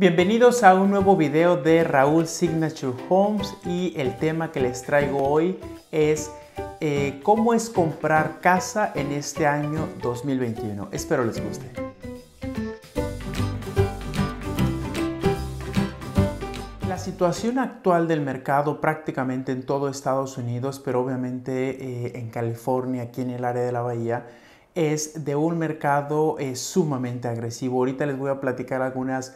Bienvenidos a un nuevo video de Raúl Signature Homes y el tema que les traigo hoy es eh, cómo es comprar casa en este año 2021. Espero les guste. La situación actual del mercado prácticamente en todo Estados Unidos, pero obviamente eh, en California, aquí en el área de la bahía, es de un mercado eh, sumamente agresivo. Ahorita les voy a platicar algunas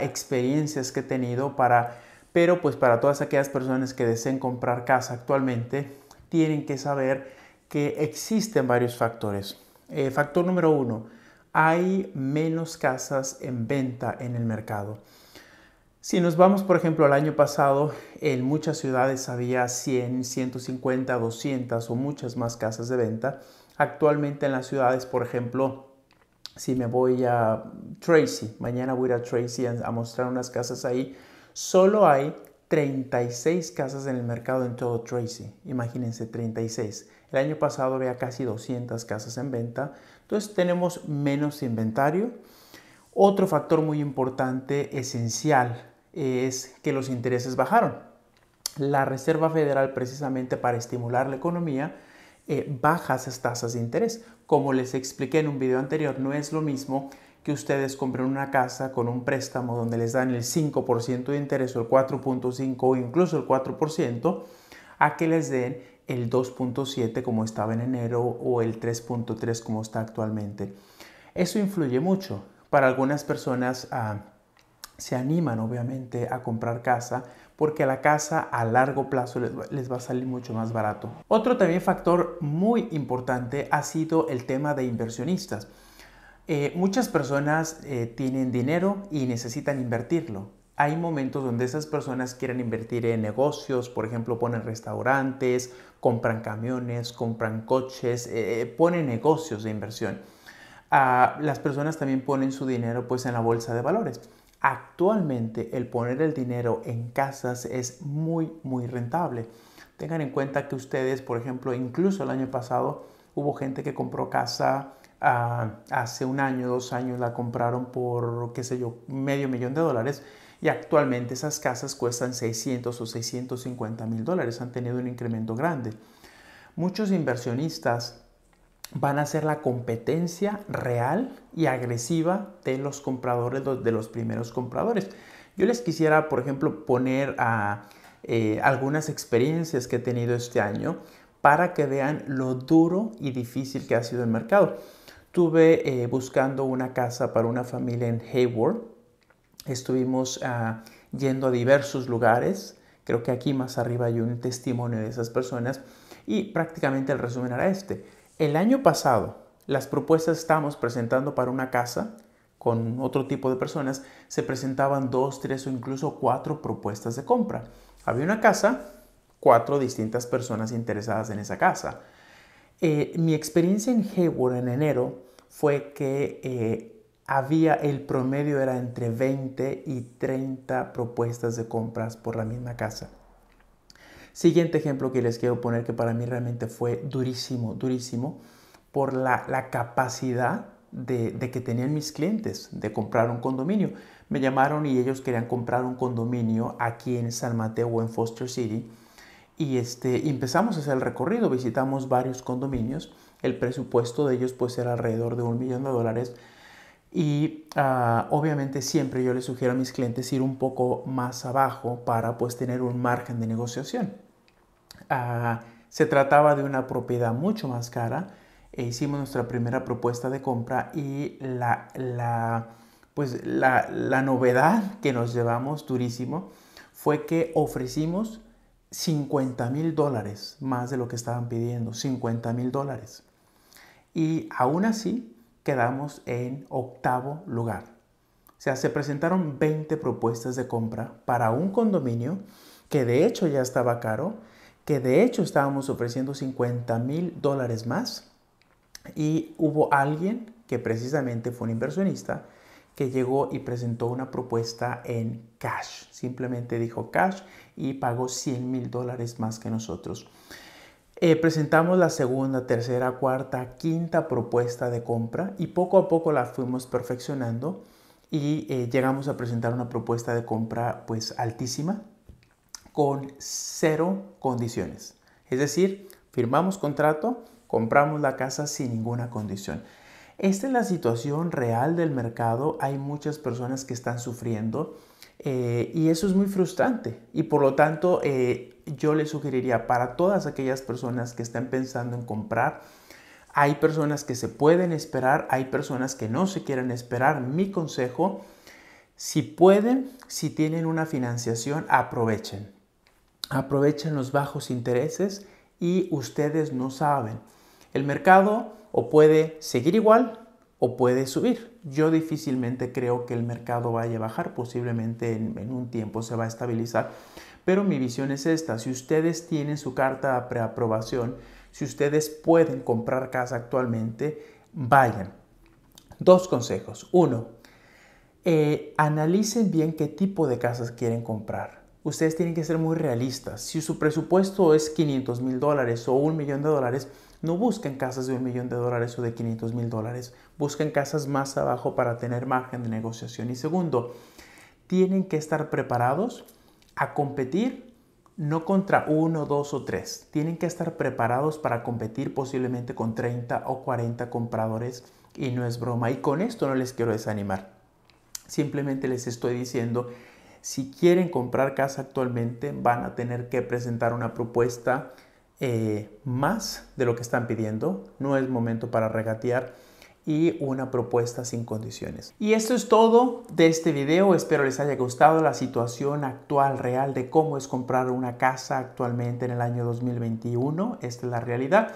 experiencias que he tenido para, pero pues para todas aquellas personas que deseen comprar casa actualmente, tienen que saber que existen varios factores. Eh, factor número uno, hay menos casas en venta en el mercado. Si nos vamos, por ejemplo, al año pasado, en muchas ciudades había 100, 150, 200 o muchas más casas de venta. Actualmente en las ciudades, por ejemplo, si me voy a Tracy, mañana voy a ir a Tracy a, mostrar unas casas ahí, solo hay 36 casas en el mercado en todo Tracy. Imagínense, 36. El año pasado había casi 200 casas en venta. Entonces tenemos menos inventario. Otro factor muy importante, esencial, es que los intereses bajaron. La Reserva Federal, precisamente para estimular la economía, eh, baja esas tasas de interés. Como les expliqué en un video anterior, no es lo mismo que ustedes compren una casa con un préstamo donde les dan el 5% de interés o el 4.5 o incluso el 4% a que les den el 2.7 como estaba en enero o el 3.3 como está actualmente. Eso influye mucho. Para algunas personas ah, se animan obviamente a comprar casa porque la casa a largo plazo les va, a salir mucho más barato. Otro también factor muy importante ha sido el tema de inversionistas. Eh, muchas personas eh, tienen dinero y necesitan invertirlo. Hay momentos donde esas personas quieren invertir en negocios, por ejemplo, ponen restaurantes, compran camiones, compran coches, eh, ponen negocios de inversión. Ah, las personas también ponen su dinero pues en la bolsa de valores. Actualmente el poner el dinero en casas es muy, muy rentable. Tengan en cuenta que ustedes, por ejemplo, incluso el año pasado hubo gente que compró casa ah, hace un año, dos años, la compraron por, qué sé yo, medio millón de dólares y actualmente esas casas cuestan 600 o 650 mil dólares, han tenido un incremento grande. Muchos inversionistas van a ser la competencia real y agresiva de los compradores, de los primeros compradores. Yo les quisiera, por ejemplo, poner eh, algunas experiencias que he tenido este año para que vean lo duro y difícil que ha sido el mercado. Estuve eh, buscando una casa para una familia en Hayward. Estuvimos ah, yendo a diversos lugares. Creo que aquí más arriba hay un testimonio de esas personas. Y prácticamente el resumen era este el año pasado, las propuestas que estábamos presentando para una casa con otro tipo de personas, se presentaban dos, tres o incluso cuatro propuestas de compra. Había una casa, cuatro distintas personas interesadas en esa casa. Eh, mi experiencia en Hayward en enero fue que eh, había, el promedio era entre 20 y 30 propuestas de compras por la misma casa. Siguiente ejemplo que les quiero poner que para mí realmente fue durísimo, durísimo, por la, capacidad de, que tenían mis clientes de comprar un condominio. Me llamaron y ellos querían comprar un condominio aquí en San Mateo o en Foster City. Y este, empezamos a hacer el recorrido, visitamos varios condominios. El presupuesto de ellos pues era alrededor de un millón de dólares. Y ah, obviamente siempre yo les sugiero a mis clientes ir un poco más abajo para pues tener un margen de negociación. Ah, se trataba de una propiedad mucho más cara. E hicimos nuestra primera propuesta de compra y la, la, pues la, la novedad que nos llevamos durísimo fue que ofrecimos 50 mil dólares más de lo que estaban pidiendo, 50 mil dólares. Y aún así quedamos en octavo lugar. O sea, se presentaron 20 propuestas de compra para un condominio que de hecho ya estaba caro que de hecho estábamos ofreciendo 50 mil dólares más y hubo alguien que precisamente fue un inversionista que llegó y presentó una propuesta en cash. Simplemente dijo cash y pagó 100 mil dólares más que nosotros. Eh, presentamos la segunda, tercera, cuarta, quinta propuesta de compra y poco a poco la fuimos perfeccionando y eh, llegamos a presentar una propuesta de compra pues altísima con cero condiciones. Es decir, firmamos contrato, compramos la casa sin ninguna condición. Esta es la situación real del mercado. Hay muchas personas que están sufriendo eh, y eso es muy frustrante. Y por lo tanto, eh, yo le sugeriría para todas aquellas personas que están pensando en comprar, hay personas que se pueden esperar, hay personas que no se quieren esperar. Mi consejo, si pueden, si tienen una financiación, aprovechen. Aprovechen los bajos intereses y ustedes no saben. El mercado o puede seguir igual o puede subir. Yo difícilmente creo que el mercado vaya a bajar, posiblemente en, en un tiempo se va a estabilizar. Pero mi visión es esta, si ustedes tienen su carta de preaprobación, si ustedes pueden comprar casa actualmente, vayan. Dos consejos. Uno, eh, analicen bien qué tipo de casas quieren comprar. Ustedes tienen que ser muy realistas. Si su presupuesto es 500 mil dólares o un millón de dólares, no busquen casas de un millón de dólares o de 500 mil dólares. Busquen casas más abajo para tener margen de negociación. Y segundo, tienen que estar preparados a competir no contra uno, dos o tres. Tienen que estar preparados para competir posiblemente con 30 o 40 compradores y no es broma. Y con esto no les quiero desanimar. Simplemente les estoy diciendo, si quieren comprar casa actualmente, van a tener que presentar una propuesta eh, más de lo que están pidiendo. No es momento para regatear y una propuesta sin condiciones. Y esto es todo de este video. Espero les haya gustado la situación actual real de cómo es comprar una casa actualmente en el año 2021. Esta es la realidad.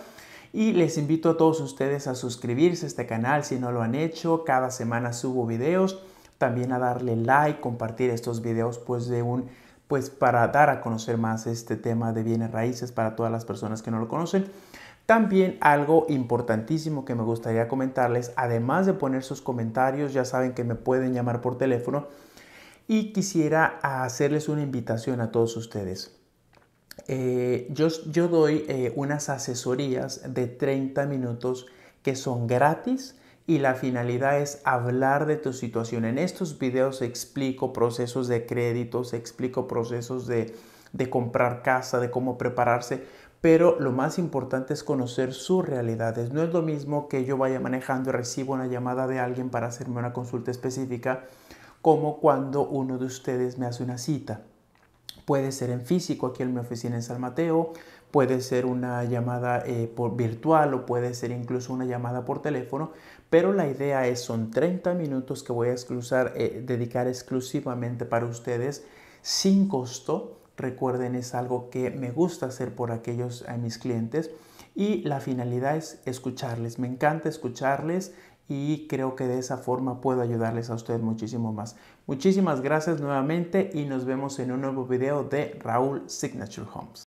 Y les invito a todos ustedes a suscribirse a este canal si no lo han hecho. Cada semana subo videos. También a darle like, compartir estos videos pues de un pues para dar a conocer más este tema de bienes raíces para todas las personas que no lo conocen. También algo importantísimo que me gustaría comentarles, además de poner sus comentarios, ya saben que me pueden llamar por teléfono y quisiera hacerles una invitación a todos ustedes. Eh, yo, yo, doy eh, unas asesorías de 30 minutos que son gratis y la finalidad es hablar de tu situación. En estos videos explico procesos de créditos, explico procesos de, de comprar casa, de cómo prepararse pero lo más importante es conocer sus realidades. No es lo mismo que yo vaya manejando y recibo una llamada de alguien para hacerme una consulta específica como cuando uno de ustedes me hace una cita. Puede ser en físico aquí en mi oficina en San Mateo, puede ser una llamada eh, por virtual o puede ser incluso una llamada por teléfono, pero la idea es son 30 minutos que voy a eh, dedicar exclusivamente para ustedes sin costo Recuerden, es algo que me gusta hacer por aquellos a mis clientes y la finalidad es escucharles. Me encanta escucharles y creo que de esa forma puedo ayudarles a ustedes muchísimo más. Muchísimas gracias nuevamente y nos vemos en un nuevo video de Raúl Signature Homes.